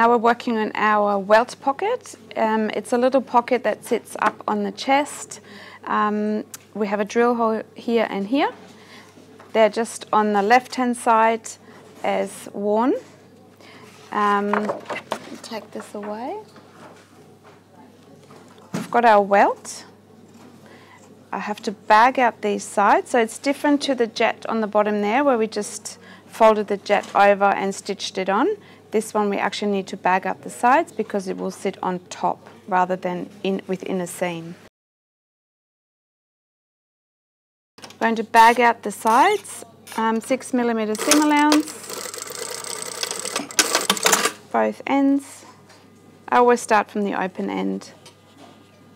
Now we're working on our welt pocket. Um, it's a little pocket that sits up on the chest. Um, we have a drill hole here and here. They're just on the left hand side as worn. Um, take this away. We've got our welt. I have to bag out these sides. So it's different to the jet on the bottom there where we just folded the jet over and stitched it on. This one we actually need to bag up the sides because it will sit on top rather than in within a seam. Going to bag out the sides, um, 6 millimeter seam allowance, both ends. I always start from the open end,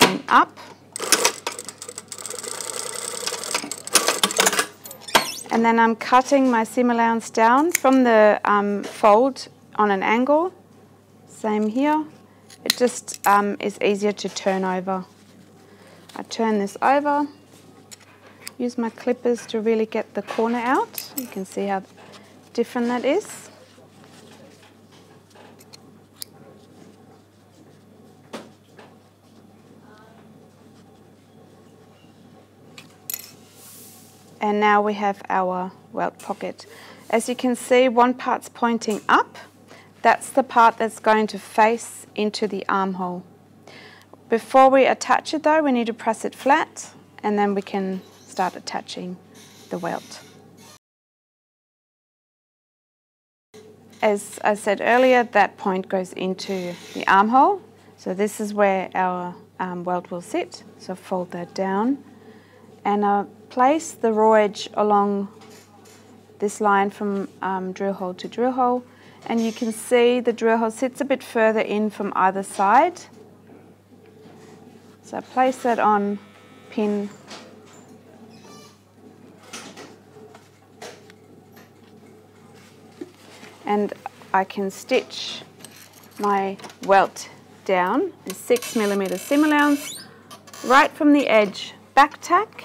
going up. And then I'm cutting my seam allowance down from the um, fold on an angle. Same here. It just um, is easier to turn over. I turn this over, use my clippers to really get the corner out. You can see how different that is. And now we have our welt pocket. As you can see, one part's pointing up that's the part that's going to face into the armhole. Before we attach it though, we need to press it flat and then we can start attaching the welt. As I said earlier, that point goes into the armhole. So this is where our um, welt will sit. So fold that down and uh, place the raw edge along this line from um, drill hole to drill hole and you can see the drill hole sits a bit further in from either side. So place that on pin and I can stitch my welt down in six millimeter seam allowance right from the edge back tack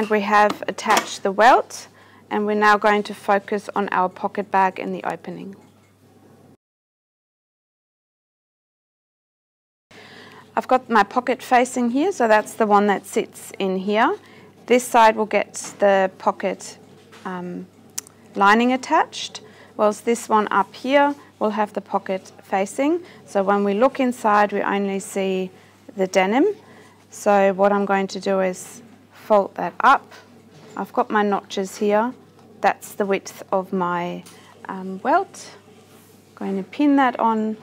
and we have attached the welt and we're now going to focus on our pocket bag and the opening. I've got my pocket facing here, so that's the one that sits in here. This side will get the pocket um, lining attached, whilst this one up here will have the pocket facing. So when we look inside, we only see the denim. So what I'm going to do is fold that up. I've got my notches here. That's the width of my um, welt. Going to pin that on.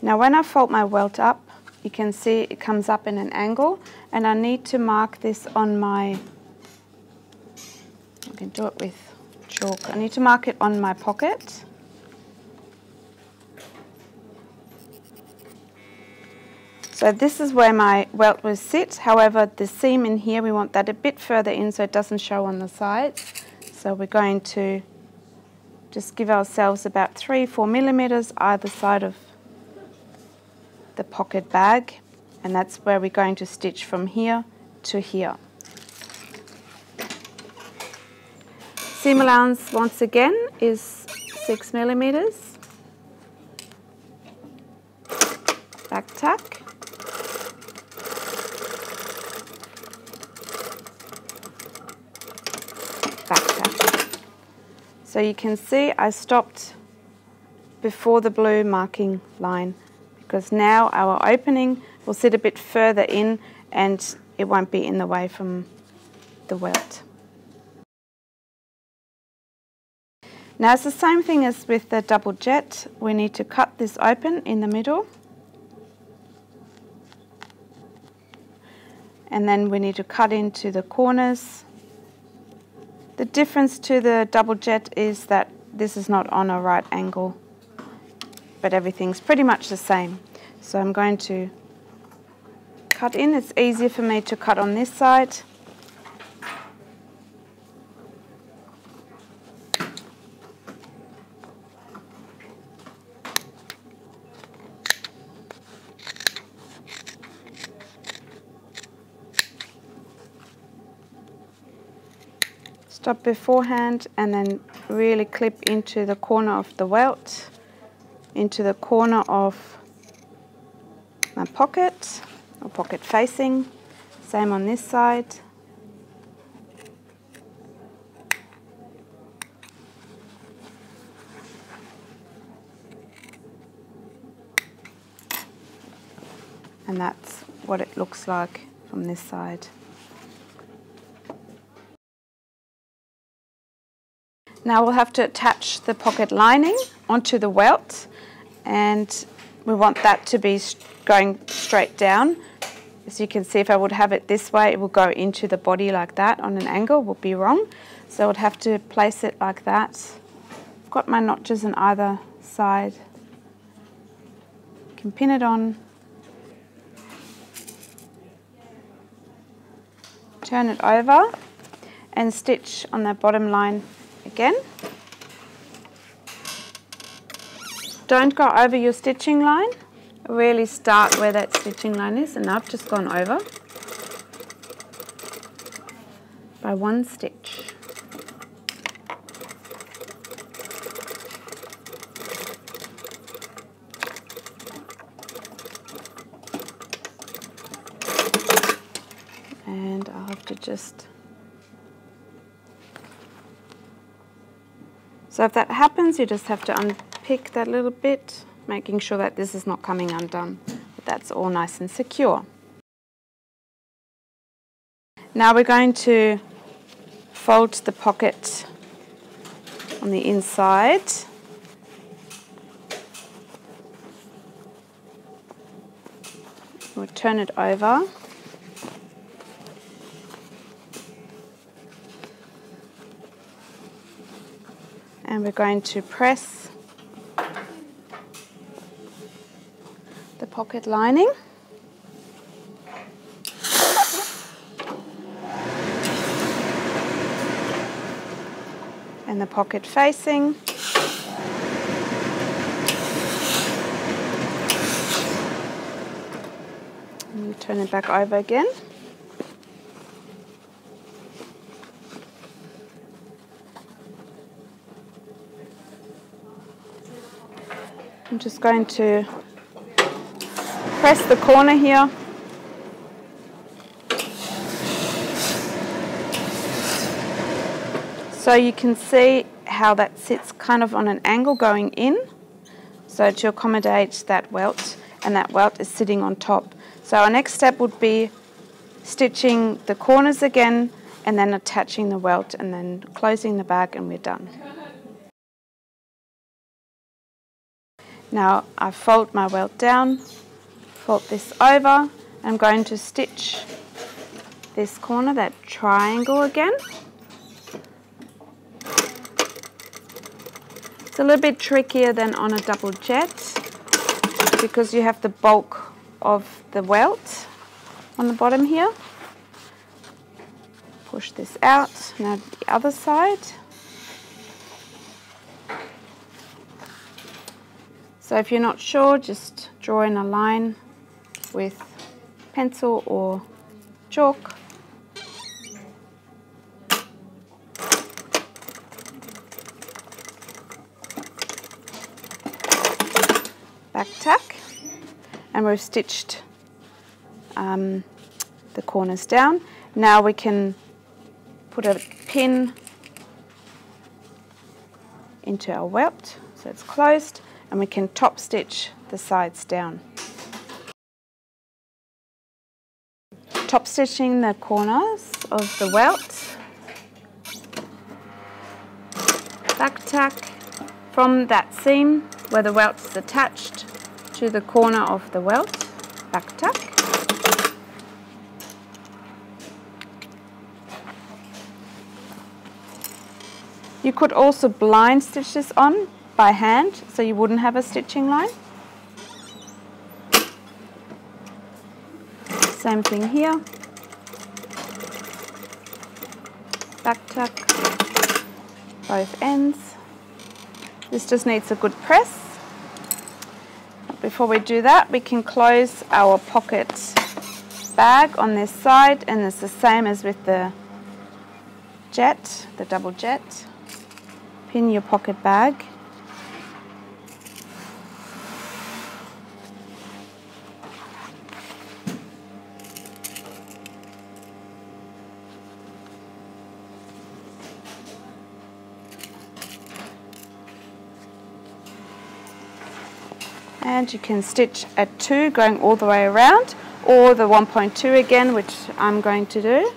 Now when I fold my welt up, you can see it comes up in an angle and I need to mark this on my, I can do it with chalk, I need to mark it on my pocket. So this is where my welt will sit. However, the seam in here, we want that a bit further in so it doesn't show on the sides. So we're going to just give ourselves about three, four millimeters either side of the pocket bag. And that's where we're going to stitch from here to here. Seam allowance, once again, is six millimeters. Back tack. So you can see I stopped before the blue marking line because now our opening will sit a bit further in and it won't be in the way from the welt. Now it's the same thing as with the double jet. We need to cut this open in the middle. And then we need to cut into the corners the difference to the double jet is that this is not on a right angle, but everything's pretty much the same. So I'm going to cut in. It's easier for me to cut on this side. Stop beforehand and then really clip into the corner of the welt, into the corner of my pocket or pocket facing. Same on this side. And that's what it looks like from this side. Now we'll have to attach the pocket lining onto the welt and we want that to be going straight down. As you can see, if I would have it this way, it will go into the body like that on an angle, would be wrong. So I would have to place it like that. I've got my notches on either side. can pin it on. Turn it over and stitch on the bottom line again. Don't go over your stitching line. Really start where that stitching line is and I've just gone over by one stitch. And I'll have to just So if that happens, you just have to unpick that little bit, making sure that this is not coming undone. But that's all nice and secure. Now we're going to fold the pocket on the inside. We'll turn it over. And we're going to press the pocket lining. And the pocket facing. And you turn it back over again. I'm just going to press the corner here. So you can see how that sits kind of on an angle going in. So to accommodate that welt, and that welt is sitting on top. So our next step would be stitching the corners again and then attaching the welt and then closing the bag and we're done. Now I fold my welt down, fold this over, I'm going to stitch this corner, that triangle again. It's a little bit trickier than on a double jet because you have the bulk of the welt on the bottom here. Push this out, now the other side. So if you're not sure, just draw in a line with pencil or chalk. Back tack and we've stitched um, the corners down. Now we can put a pin into our welt so it's closed and we can top stitch the sides down. Top stitching the corners of the welt. Back tack from that seam where the welt is attached to the corner of the welt. Back tack. You could also blind stitch this on by hand so you wouldn't have a stitching line. Same thing here. Back tack both ends. This just needs a good press. Before we do that, we can close our pocket bag on this side and it's the same as with the jet, the double jet. Pin your pocket bag. And you can stitch at 2 going all the way around or the 1.2 again which I'm going to do.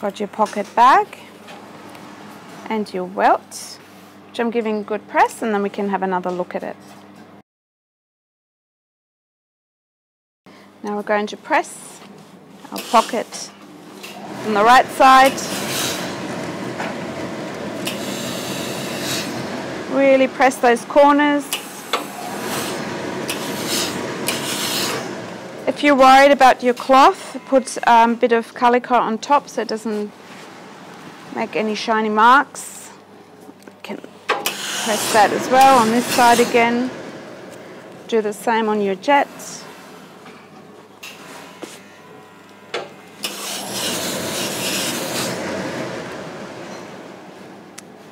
Got your pocket bag and your welt, which I'm giving good press and then we can have another look at it. Now we're going to press our pocket on the right side. Really press those corners. If you're worried about your cloth, put a um, bit of calico on top so it doesn't make any shiny marks. You can press that as well on this side again. Do the same on your jets.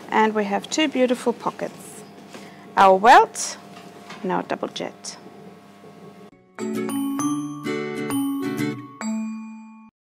And we have two beautiful pockets. Our welt and our double jet.